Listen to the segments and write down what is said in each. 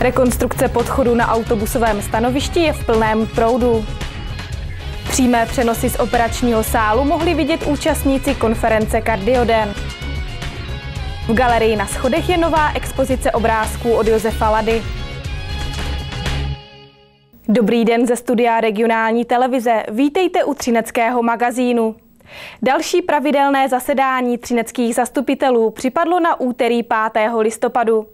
Rekonstrukce podchodu na autobusovém stanovišti je v plném proudu. Přímé přenosy z operačního sálu mohli vidět účastníci konference Kardioden. V galerii na schodech je nová expozice obrázků od Josefa Lady. Dobrý den ze studia regionální televize. Vítejte u Třineckého magazínu. Další pravidelné zasedání třineckých zastupitelů připadlo na úterý 5. listopadu.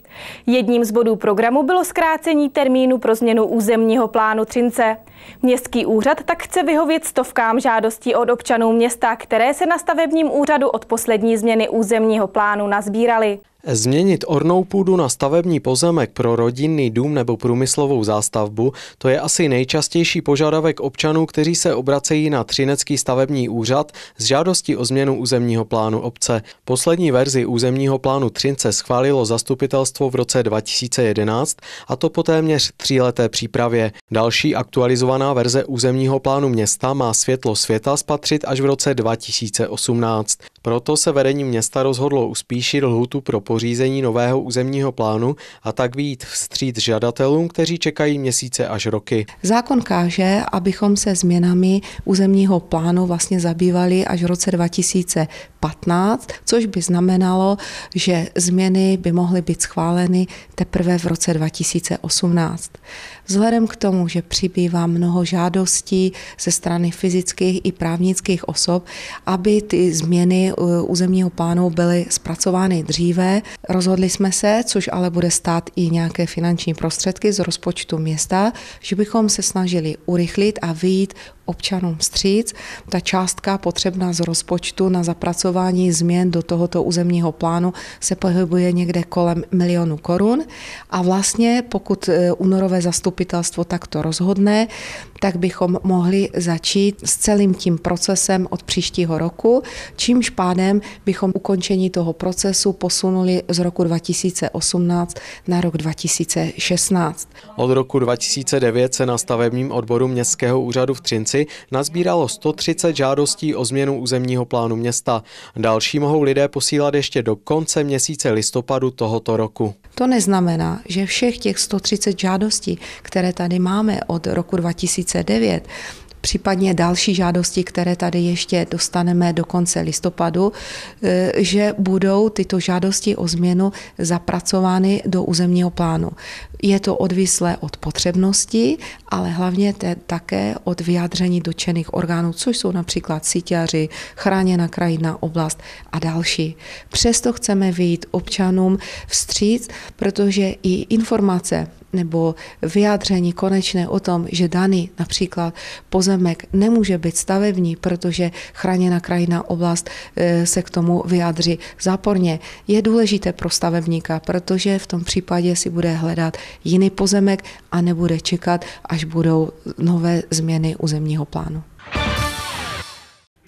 Jedním z bodů programu bylo zkrácení termínu pro změnu územního plánu Třince. Městský úřad tak chce vyhovět stovkám žádostí od občanů města, které se na stavebním úřadu od poslední změny územního plánu nazbíraly. Změnit ornou půdu na stavební pozemek pro rodinný dům nebo průmyslovou zástavbu, to je asi nejčastější požadavek občanů, kteří se obracejí na Třinecký stavební úřad s žádostí o změnu územního plánu obce. Poslední verzi územního plánu Třince schválilo zastupitelstvo v roce 2011 a to po téměř tříleté přípravě. Další aktualizovaná verze územního plánu města má světlo světa spatřit až v roce 2018. Proto se vedení města rozhodlo uspíšit lhutu pro pořízení nového územního plánu a tak výjít vstříc žadatelům, kteří čekají měsíce až roky. Zákon káže, abychom se změnami územního plánu vlastně zabývali až v roce 2015, což by znamenalo, že změny by mohly být schváleny teprve v roce 2018. Vzhledem k tomu, že přibývá mnoho žádostí ze strany fyzických i právnických osob, aby ty změny uh, územního plánu byly zpracovány dříve, rozhodli jsme se, což ale bude stát i nějaké finanční prostředky z rozpočtu města, že bychom se snažili urychlit a vyjít občanům stříc. Ta částka potřebná z rozpočtu na zapracování změn do tohoto územního plánu se pohybuje někde kolem milionu korun a vlastně pokud e, únorové zastupitelstvo takto rozhodne, tak bychom mohli začít s celým tím procesem od příštího roku, čímž pádem bychom ukončení toho procesu posunuli z roku 2018 na rok 2016. Od roku 2009 se na stavebním odboru Městského úřadu v Třinci nazbíralo 130 žádostí o změnu územního plánu města. Další mohou lidé posílat ještě do konce měsíce listopadu tohoto roku. To neznamená, že všech těch 130 žádostí, které tady máme od roku 2009, případně další žádosti, které tady ještě dostaneme do konce listopadu, eh, že budou tyto žádosti o změnu zapracovány do územního plánu. Je to odvislé od potřebnosti, ale hlavně te, také od vyjádření dotčených orgánů, což jsou například síťaři, chráněná krajina oblast a další. Přesto chceme vyjít občanům vstříc, protože i informace nebo vyjádření konečné o tom, že daný například pozemek nemůže být stavební, protože chráněná krajina oblast e, se k tomu vyjádří záporně, je důležité pro stavebníka, protože v tom případě si bude hledat jiný pozemek a nebude čekat, až budou nové změny územního plánu.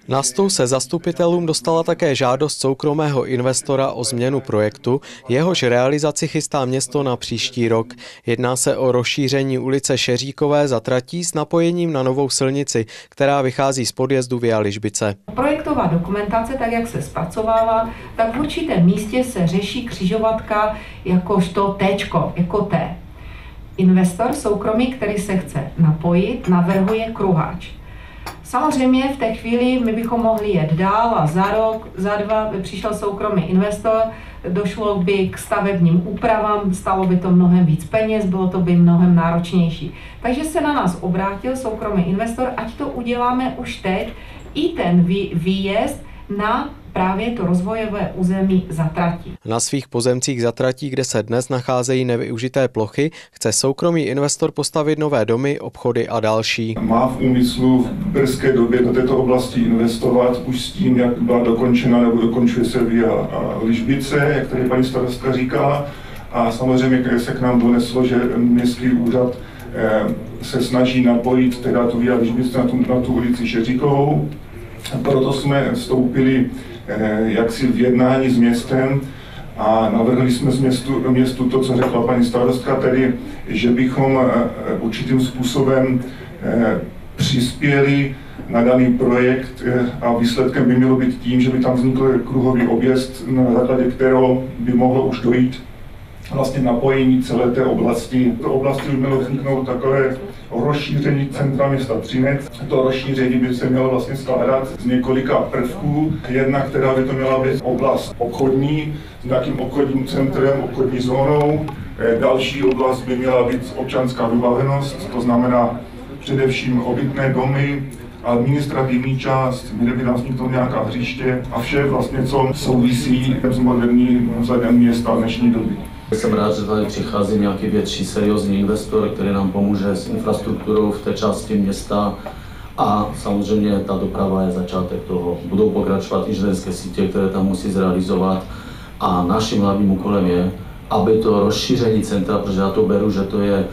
Na stůl se zastupitelům dostala také žádost soukromého investora o změnu projektu, jehož realizaci chystá město na příští rok. Jedná se o rozšíření ulice Šeříkové za tratí s napojením na novou silnici, která vychází z podjezdu Via Ližbice. Projektová dokumentace, tak jak se zpracovává, tak v určitém místě se řeší křižovatka jakožto T, jako T. Investor soukromý, který se chce napojit, navrhuje kruháč. Samozřejmě v té chvíli my bychom mohli jet dál a za rok, za dva by přišel soukromý investor, došlo by k stavebním úpravám, stalo by to mnohem víc peněz, bylo to by mnohem náročnější. Takže se na nás obrátil soukromý investor, ať to uděláme už teď, i ten výjezd na právě to rozvojové území zatratí. Na svých pozemcích zatratí, kde se dnes nacházejí nevyužité plochy, chce soukromý investor postavit nové domy, obchody a další. Má v úmyslu v brzké době do této oblasti investovat už s tím, jak byla dokončena nebo dokončuje se via Ližbice, jak tady paní starostka říkala. A samozřejmě, které se k nám doneslo, že městský úřad eh, se snaží napojit teda tu via Ližbice na tu, na tu ulici Šeříkovou. Proto jsme vstoupili Eh, jaksi v jednání s městem a navrhli jsme z městu, městu to, co řekla paní starostka, tedy, že bychom eh, určitým způsobem eh, přispěli na daný projekt a výsledkem by mělo být tím, že by tam vznikl kruhový objezd, na základě kterého by mohlo už dojít vlastně napojení celé té oblasti. To oblasti už mělo vzniknout takové rozšíření centra města Třinec. To rozšíření by se mělo vlastně skládat z několika prvků. Jedna, která by to měla být oblast obchodní, s nějakým obchodním centrem, obchodní zónou. Eh, další oblast by měla být občanská vybavenost, to znamená především obytné domy, administrativní část, kde by nás vzniklo nějaká hřiště a vše vlastně, co souvisí s moderním vzhledem města dnešní doby. Jsem rád, že tady přichází nějaký větší seriózní investor, který nám pomůže s infrastrukturou v té části města a samozřejmě ta doprava je začátek toho. Budou pokračovat inženýrské sítě, které tam musí zrealizovat a naším hlavním úkolem je, aby to rozšíření centra, protože já to beru, že to je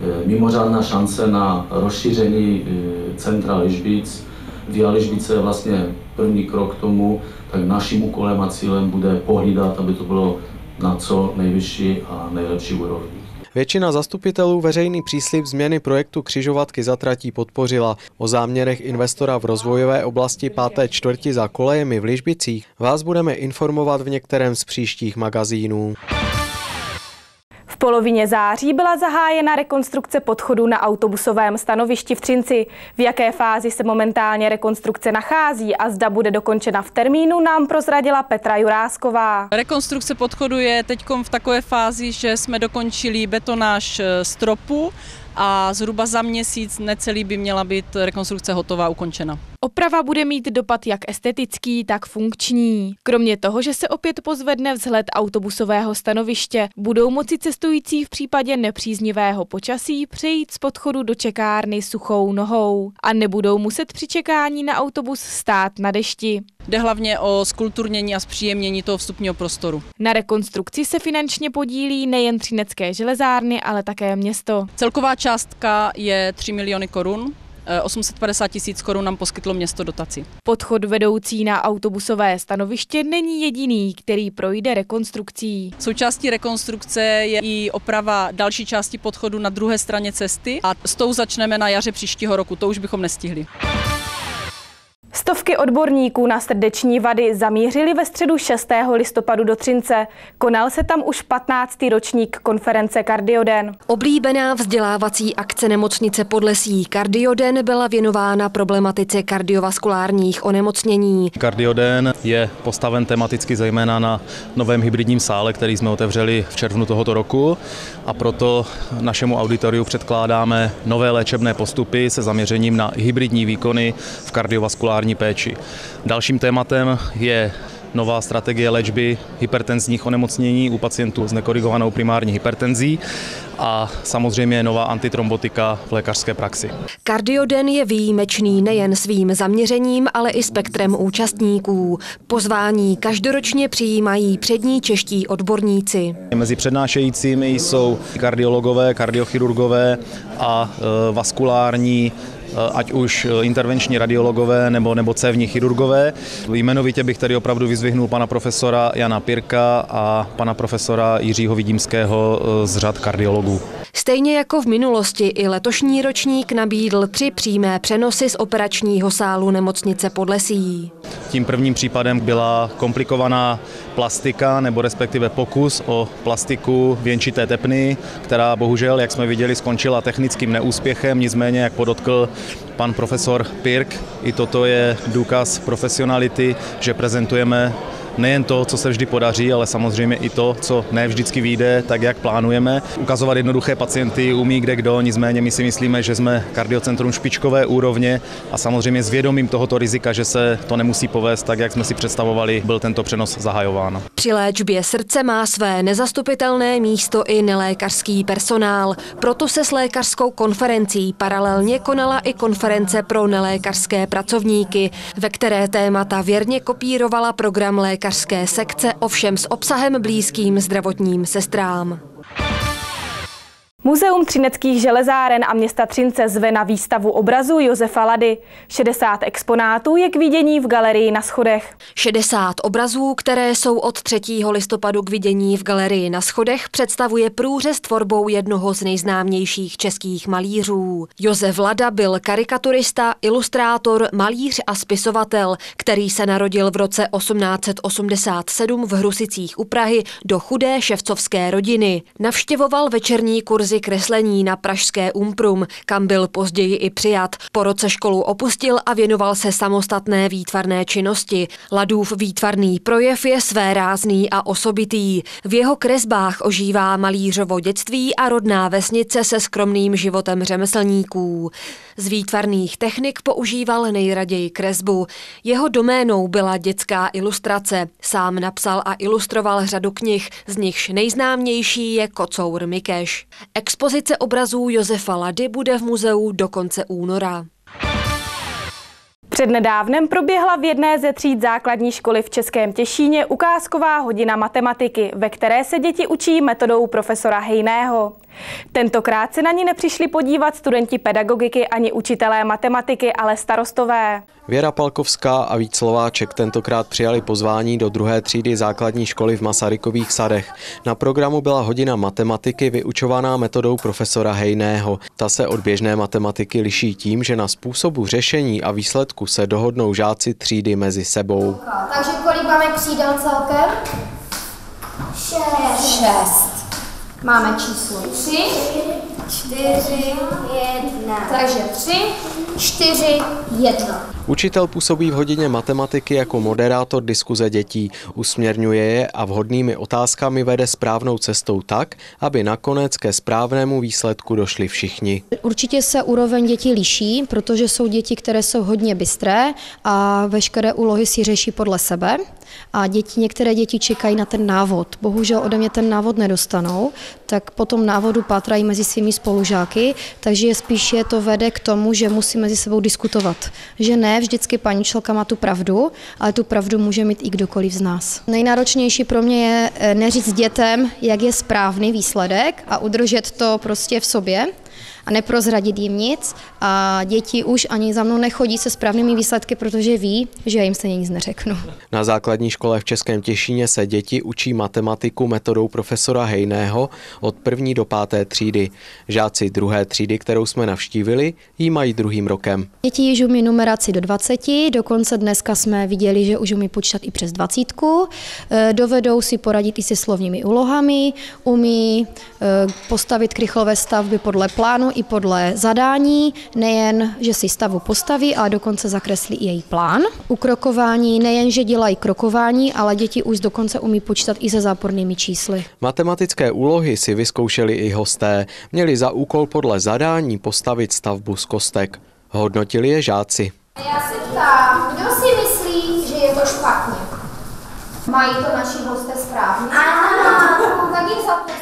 eh, mimořádná šance na rozšíření eh, centra Ližbic. Via Ližbice je vlastně první krok k tomu, tak naším úkolem a cílem bude pohlídat, aby to bylo na co nejvyšší a nejlepší úrovni. Většina zastupitelů veřejný příslip změny projektu křižovatky zatratí podpořila. O záměrech investora v rozvojové oblasti páté čtvrti za kolejemi v Ližbicích vás budeme informovat v některém z příštích magazínů polovině září byla zahájena rekonstrukce podchodu na autobusovém stanovišti v Třinci. V jaké fázi se momentálně rekonstrukce nachází a zda bude dokončena v termínu, nám prozradila Petra Jurásková. Rekonstrukce podchodu je teď v takové fázi, že jsme dokončili betonáž eh, stropu a zhruba za měsíc necelý by měla být rekonstrukce hotová, ukončena. Oprava bude mít dopad jak estetický, tak funkční. Kromě toho, že se opět pozvedne vzhled autobusového stanoviště, budou moci cestující v případě nepříznivého počasí přejít z podchodu do čekárny suchou nohou a nebudou muset při čekání na autobus stát na dešti. Jde hlavně o skulturnění a zpříjemnění toho vstupního prostoru. Na rekonstrukci se finančně podílí nejen Třinecké železárny, ale také město. Celková částka je 3 miliony korun. 850 tisíc korun nám poskytlo město dotaci. Podchod vedoucí na autobusové stanoviště není jediný, který projde rekonstrukcí. Součástí rekonstrukce je i oprava další části podchodu na druhé straně cesty a s tou začneme na jaře příštího roku, to už bychom nestihli. Stovky odborníků na srdeční vady zamířili ve středu 6. listopadu do Třince. Konal se tam už 15. ročník konference Kardioden. Oblíbená vzdělávací akce nemocnice Podlesí Kardioden byla věnována problematice kardiovaskulárních onemocnění. Kardioden je postaven tematicky zejména na novém hybridním sále, který jsme otevřeli v červnu tohoto roku a proto našemu auditoriu předkládáme nové léčebné postupy se zaměřením na hybridní výkony v kardiovaskulární péči. Dalším tématem je nová strategie léčby hypertenzních onemocnění u pacientů s nekorigovanou primární hypertenzí a samozřejmě nová antitrombotika v lékařské praxi. Kardioden je výjimečný nejen svým zaměřením, ale i spektrem účastníků. Pozvání každoročně přijímají přední čeští odborníci. Mezi přednášejícími jsou kardiologové, kardiochirurgové a e, vaskulární ať už eh, intervenční radiologové nebo, nebo cévní chirurgové. Jmenovitě bych tady opravdu vyzvihnul pana profesora Jana Pirka a pana profesora Jiřího Vidímského eh, z řad kardiologů. Stejně jako v minulosti i letošní ročník nabídl tři přímé přenosy z operačního sálu nemocnice Podlesí. Tím prvním případem byla komplikovaná plastika, nebo respektive pokus o plastiku věnčité tepny, která bohužel, jak jsme viděli, skončila technickým neúspěchem, nicméně, jak podotkl pan profesor Pirk, i toto je důkaz profesionality, že prezentujeme nejen to, co se vždy podaří, ale samozřejmě i to, co ne vždycky vyjde, tak jak plánujeme. Ukazovat jednoduché pacienty umí kde kdo, nicméně my si myslíme, že jsme kardiocentrum špičkové úrovně a samozřejmě s vědomím tohoto rizika, že se to nemusí povést tak, jak jsme si představovali, byl tento přenos zahajován. Při léčbě srdce má své nezastupitelné místo i nelékařský personál. Proto se s lékařskou konferencí paralelně konala i konference pro nelékařské pracovníky, ve které témata věrně kopírovala program lékařské lékařské sekce, ovšem s obsahem blízkým zdravotním sestrám. Muzeum třineckých železáren a města Třince zve na výstavu obrazu Josefa Lady. 60 exponátů je k vidění v galerii na schodech. 60 obrazů, které jsou od 3. listopadu k vidění v galerii na schodech, představuje průřez tvorbou jednoho z nejznámějších českých malířů. Josef Lada byl karikaturista, ilustrátor, malíř a spisovatel, který se narodil v roce 1887 v Hrusicích u Prahy do chudé ševcovské rodiny. Navštěvoval večerní kurzy kreslení na pražské Umprum, kam byl později i přijat. Po roce školu opustil a věnoval se samostatné výtvarné činnosti. Ladův výtvarný projev je své rázný a osobitý. V jeho kresbách ožívá malířovo dětství a rodná vesnice se skromným životem řemeslníků. Z výtvarných technik používal nejraději kresbu. Jeho doménou byla dětská ilustrace. Sám napsal a ilustroval řadu knih, z nichž nejznámější je Kocour Mikeš. Expozice obrazů Josefa Lady bude v muzeu do konce února. Přednedávnem proběhla v jedné ze tříd základní školy v Českém Těšíně ukázková hodina matematiky, ve které se děti učí metodou profesora Hejného. Tentokrát se na ní nepřišli podívat studenti pedagogiky ani učitelé matematiky, ale starostové. Věra Palkovská a Vít Slováček tentokrát přijali pozvání do druhé třídy základní školy v Masarykových sadech. Na programu byla hodina matematiky vyučovaná metodou profesora Hejného. Ta se od běžné matematiky liší tím, že na způsobu řešení a výsledku se dohodnou žáci třídy mezi sebou. Takže kolik máme křídel celkem? Šest. Šest. Máme číslo tři, čtyři, jedna. Takže tři, čtyři, jedna. Učitel působí v hodině matematiky jako moderátor diskuze dětí, usměrňuje je a vhodnými otázkami vede správnou cestou tak, aby nakonec ke správnému výsledku došli všichni. Určitě se úroveň dětí liší, protože jsou děti, které jsou hodně bystré a veškeré úlohy si řeší podle sebe a děti, některé děti čekají na ten návod. Bohužel ode mě ten návod nedostanou, tak potom návodu pátrají mezi svými spolužáky, takže je spíše to vede k tomu, že musí mezi sebou diskutovat. Že ne vždycky paní čelka má tu pravdu, ale tu pravdu může mít i kdokoliv z nás. Nejnáročnější pro mě je eh, neříct dětem, jak je správný výsledek a udržet to prostě v sobě a neprozradit jim nic a děti už ani za mnou nechodí se správnými výsledky, protože ví, že já jim stejně nic neřeknu. Na základní škole v Českém Těšíně se děti učí matematiku metodou profesora Hejného od první do páté třídy. Žáci druhé třídy, kterou jsme navštívili, jí mají druhým rokem. Děti již umí numeraci do 20, dokonce dneska jsme viděli, že už umí počítat i přes 20. E, dovedou si poradit i se slovními úlohami, umí e, postavit krychlové stavby podle plánu i podle zadání, nejen, že si stavu postaví, ale dokonce zakreslí i její plán. U krokování nejen, že dělají krokování, ale děti už dokonce umí počítat i se zápornými čísly. Matematické úlohy si vyzkoušeli i hosté. Měli za úkol podle zadání postavit stavbu z kostek. Hodnotili je žáci. Já se ptám, kdo si myslí, že je to špatně? Mají to naši hosté správně? Ano,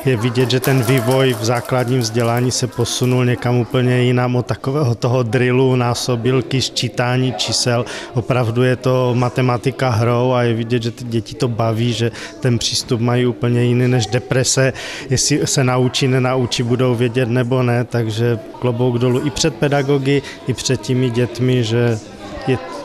je vidět, že ten vývoj v základním vzdělání se posunul někam úplně jinam od takového toho drillu, násobilky, sčítání čísel. Opravdu je to matematika hrou a je vidět, že ty děti to baví, že ten přístup mají úplně jiný než deprese. Jestli se naučí, nenaučí, budou vědět nebo ne, takže klobouk dolů i před pedagogy, i před těmi dětmi, že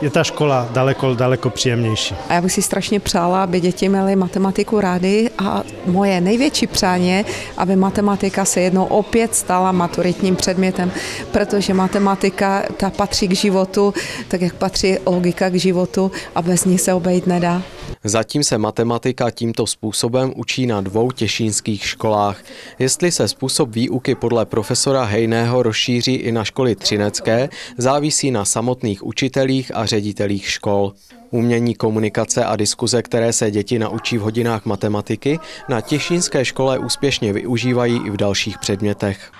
je ta škola daleko, daleko příjemnější. A já bych si strašně přála, aby děti měly matematiku rády a moje největší přání je, aby matematika se jednou opět stala maturitním předmětem, protože matematika ta patří k životu, tak jak patří logika k životu a bez ní se obejít nedá. Zatím se matematika tímto způsobem učí na dvou těšínských školách. Jestli se způsob výuky podle profesora Hejného rozšíří i na školy třinecké, závisí na samotných učitelích a ředitelích škol. Umění komunikace a diskuze, které se děti naučí v hodinách matematiky, na těšínské škole úspěšně využívají i v dalších předmětech.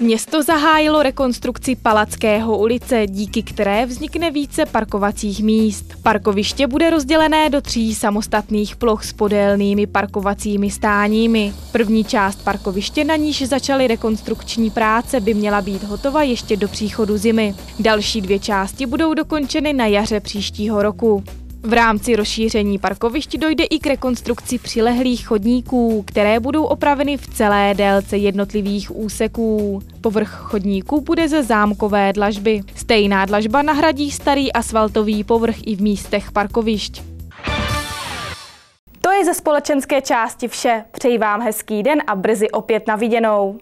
Město zahájilo rekonstrukci Palackého ulice, díky které vznikne více parkovacích míst. Parkoviště bude rozdělené do tří samostatných ploch s podélnými parkovacími stáními. První část parkoviště, na níž začaly rekonstrukční práce, by měla být hotova ještě do příchodu zimy. Další dvě části budou dokončeny na jaře příštího roku. V rámci rozšíření parkovišť dojde i k rekonstrukci přilehlých chodníků, které budou opraveny v celé délce jednotlivých úseků. Povrch chodníků bude ze zámkové dlažby. Stejná dlažba nahradí starý asfaltový povrch i v místech parkovišť. To je ze společenské části vše. Přeji vám hezký den a brzy opět na viděnou.